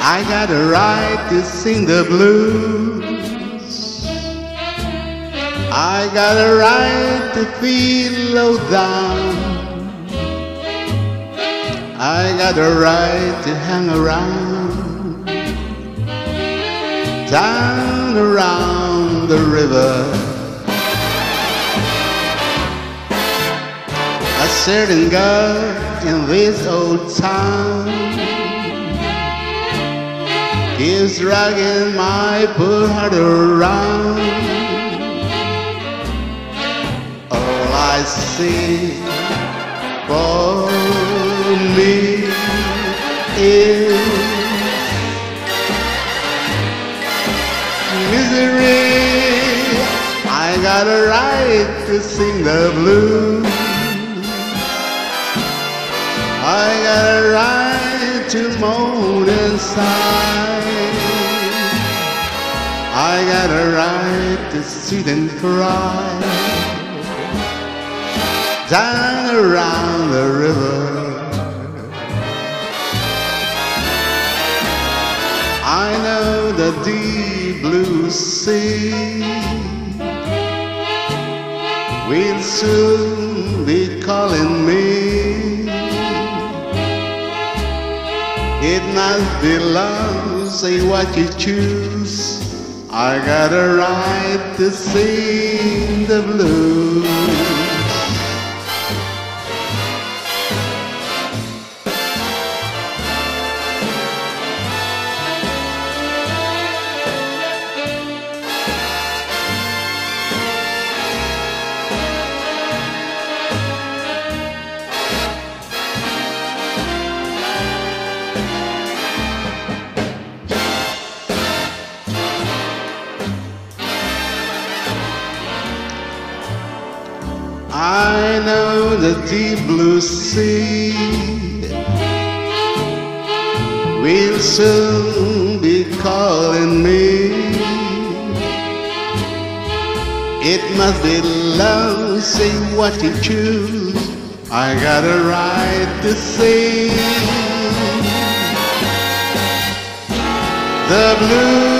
I got a right to sing the blues. I got a right to feel low down. I got a right to hang around. Down around the river. A certain girl in this old town is dragging my poor heart around. All I see for me is misery. I got a right to sing the blues. I got a right to moan and sigh. I got a right to sit and cry down around the river. I know the deep blue sea will soon be calling me. It must be love, say what you choose. I got a right to sing the blues. I know the deep blue sea will soon be calling me. It must be love, say what you choose. I got a right to sing the blues.